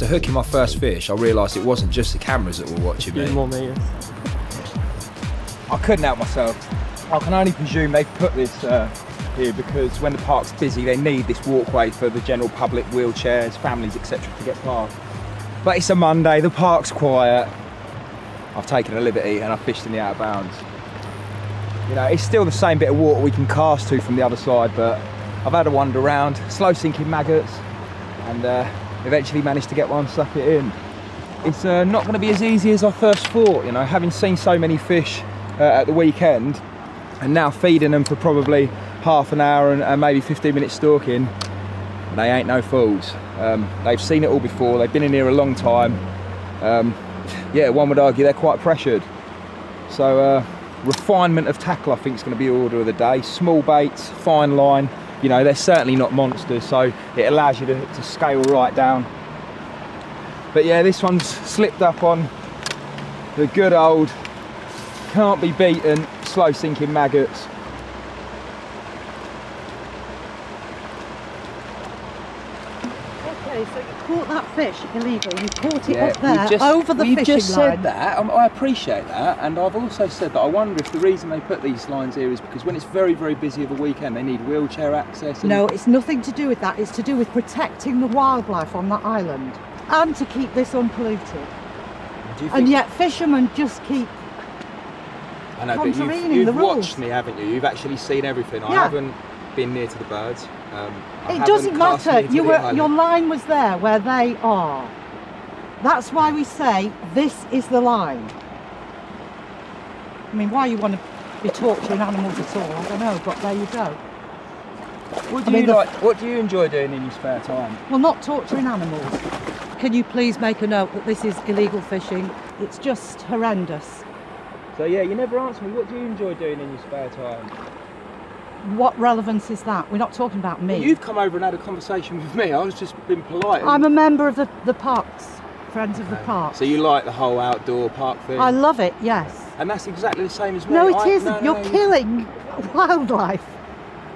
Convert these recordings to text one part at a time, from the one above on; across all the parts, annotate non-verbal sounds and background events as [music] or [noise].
After hooking my first fish, I realised it wasn't just the cameras that were watching me. more me. I couldn't help myself. I can only presume they've put this uh, here because when the park's busy, they need this walkway for the general public, wheelchairs, families, etc., to get past. But it's a Monday, the park's quiet. I've taken a liberty and I've fished in the out of bounds. You know, it's still the same bit of water we can cast to from the other side, but I've had a wander around, slow sinking maggots, and uh, eventually managed to get one, suck it in. It's uh, not going to be as easy as I first thought, you know, having seen so many fish uh, at the weekend and now feeding them for probably half an hour and, maybe 15 minutes stalking, they ain't no fools. Um, they've seen it all before, they've been in here a long time. Um, yeah, one would argue they're quite pressured. So uh, refinement of tackle I think is going to be order of the day. Small baits, fine line, you know, they're certainly not monsters, so it allows you to, to scale right down. But yeah, this one's slipped up on the good old, can't be beaten, slow sinking maggots. Okay, so you caught that fish illegal. You caught it Yeah, up there just- over the fishing just line. said that. um, I appreciate that, and I've also said that I wonder if the reason they put these lines here is because when it's very, very busy of a weekend, they need wheelchair access. No, it's nothing to do with that. It's to do with protecting the wildlife on that island and to keep this unpolluted. And yet fishermen just keep. I know, but you've, you've the watched me, haven't you? You've actually seen everything. I Yeah. haven't been near to the birds. Um, It doesn't matter. You were, island. your line was there where they are. That's why we say this is the line. I mean, why you want to be torturing animals at all, I don't know, but there you go. What I do mean, you like? What do you enjoy doing in your spare time? Well, not torturing animals. Can you please make a note that this is illegal fishing? It's just horrendous. So yeah, you never answer me. What do you enjoy doing in your spare time? What relevance is that? We're not talking about me. You've come over and had a conversation with me. I was just being polite. I'm a member of the, the parks, Friends of the Park. So you like the whole outdoor park thing? I love it, yes. and that's exactly the same as me. No, it I- isn't. no, no, You're no, killing [laughs] wildlife.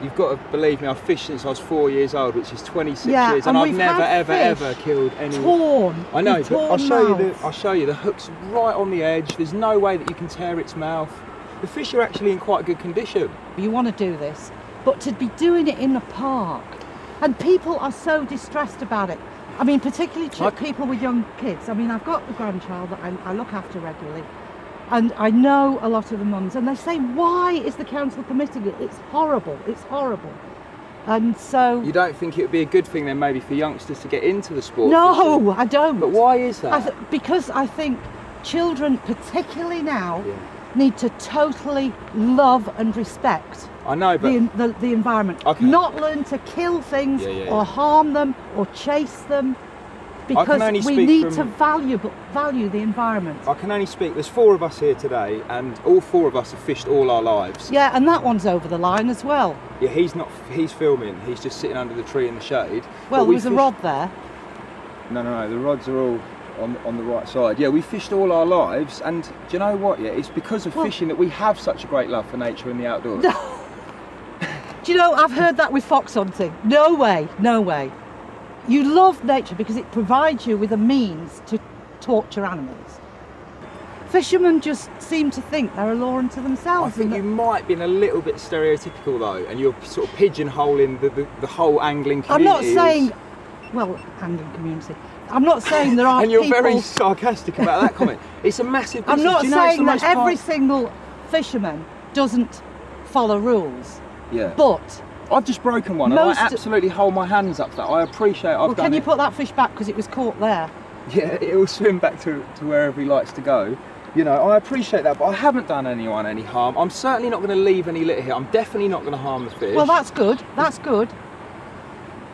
You've got to believe me. I've fished since I was four years old, which is 26 Yeah, years, and and, I've never, ever, ever killed any. Torn. I know, but I'll torn show you the. I'll show you the hook's right on the edge. There's no way that you can tear its mouth. The fish are actually in quite good condition. You want to do this, but to be doing it in the park, and people are so distressed about it. I mean, particularly I- people with young kids. I mean, I've got a grandchild that I, I look after regularly, and I know a lot of the mums, and they say, "Why is the council permitting it? It's horrible. It's horrible." And so, You don't think it would be a good thing then, maybe, for youngsters to get into the sport? no. I don't. But why is that? I th- because I think children, particularly now, Yeah. Need to totally love and respect I know, but the, the, the environment. Okay. Not learn to kill things Yeah, yeah, or yeah. harm them or chase them because we need from- to value, value the environment. I can only speak. There's four of us here today, and all four of us have fished all our lives. Yeah, and that one's over the line as well. Yeah, he's not. He's filming. He's just sitting under the tree in the shade. Well, we there was a rod there. No, no, no. The rods are all on on the right side. Yeah, we fished all our lives, and do you know what? Yeah, it's because of Well- fishing that we have such a great love for nature and the outdoors. Do you know, I've heard that with fox hunting. No way, no way. You love nature because it provides you with a means to torture animals. Fishermen just seem to think they're a law unto themselves. I think you that- might be a little bit stereotypical though, and you're sort of pigeonholing the, the, the whole angling community. I'm not saying, well, angling community. I'm not saying there aren't And you're people. very sarcastic about that comment. [laughs] It's a massive. I'm not you know saying that most every single fisherman doesn't follow rules, Yeah. but I've just broken one, Most- and I absolutely hold my hands up for that. I appreciate I've well, done can you it. put that fish back because it was caught there? [laughs] Yeah, it'll swim back to, to wherever he likes to go. You know, I appreciate that, but I haven't done anyone any harm. I'm certainly not going to leave any litter here. I'm definitely not going to harm the fish. Well, that's good. That's good.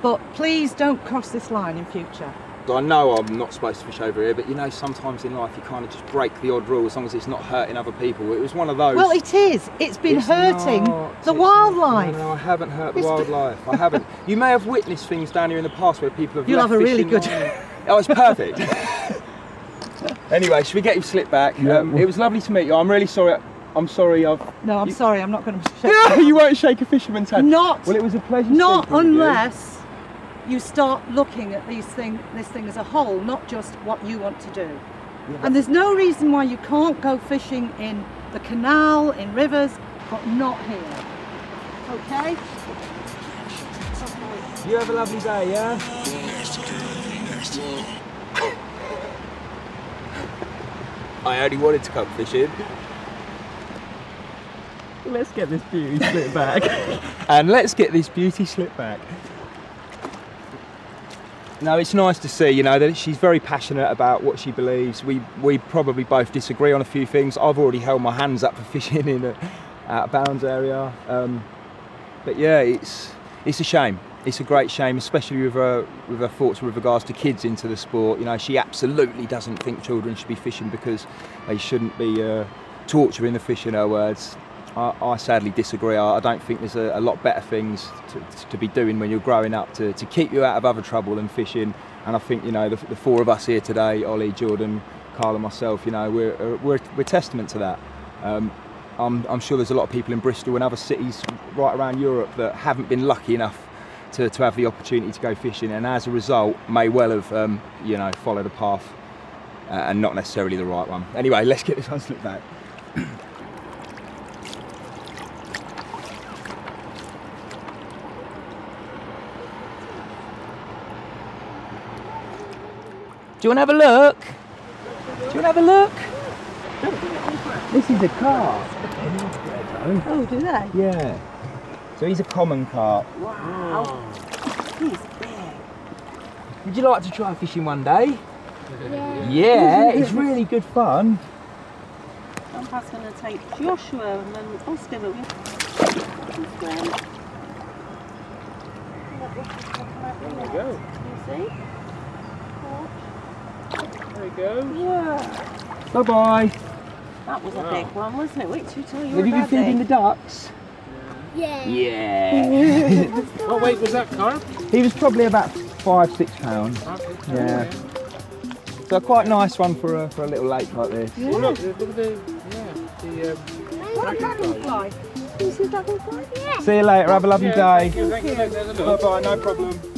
But please don't cross this line in future. I know I'm not supposed to fish over here, but you know, sometimes in life you kind of just break the odd rule as long as it's not hurting other people. It was one of those. Well, it is. It's been It's hurting not, the wildlife. not. No, no, I haven't hurt the It's wildlife. I haven't. You may have witnessed things down here in the past where people have You'll left have a really good- Oh, it's perfect. [laughs] anyway, should we get you slip back? Um, it was lovely to meet you. I'm really sorry. I'm sorry. I've. No, I'm You- sorry. I'm not going to. Yeah, you won't shake a fisherman's hand. Not. Well, it was a pleasure. Not speaking you. unless you start looking at these thing, this thing as a whole, not just what you want to do. And there's no reason why you can't go fishing in the canal, in rivers, but not here. Okay? You have a lovely day, yeah? I only wanted to come fishing. Let's get this beauty slip back. [laughs] and let's get this beauty slip back. No, it's nice to see, you know, that she's very passionate about what she believes. We we probably both disagree on a few things. I've already held my hands up for fishing in a out of bounds area. Um, but yeah, it's it's a shame. It's a great shame, especially with her with her thoughts with regards to kids into the sport. You know, she absolutely doesn't think children should be fishing because they shouldn't be uh, torturing the fish. In her words, I, I sadly disagree. I, I don't think there's a, a lot better things to, to, be doing when you're growing up to, to keep you out of other trouble than fishing. And I think you know the, the four of us here today, Ollie, Jordan, Carl, and myself. You know, we're uh, we're, we're testament to that. Um, I'm, I'm sure there's a lot of people in Bristol and other cities right around Europe that haven't been lucky enough to, to have the opportunity to go fishing and as a result may well have um, you know followed a path uh, and not necessarily the right one. Anyway, let's get this one slipped back. Do you want to have a look? Do you want to have a look? This is a carp. Oh, do they? Yeah. So he's a common carp. Wow. He's big. Would you like to try fishing one day? Yeah. Yeah, it's really good fun. I'm going to take Joshua and then Oscar, but we. There we go. You see? There he goes. Yeah. Bye bye. That was a big one, wasn't it? Wait till you tell you Have you been feeding the ducks? Yeah. Yeah. [laughs] What weight was that carp? he was probably about five, six pounds. Okay. Yeah. So quite a nice one for a, for a little lake like this. Oh, look, look at the, yeah, the, um, What dragonfly. Can you see a dragonfly? Yeah. See you later, have a lovely yeah, day. thank you, thank you. There's a Bye bye, no problem.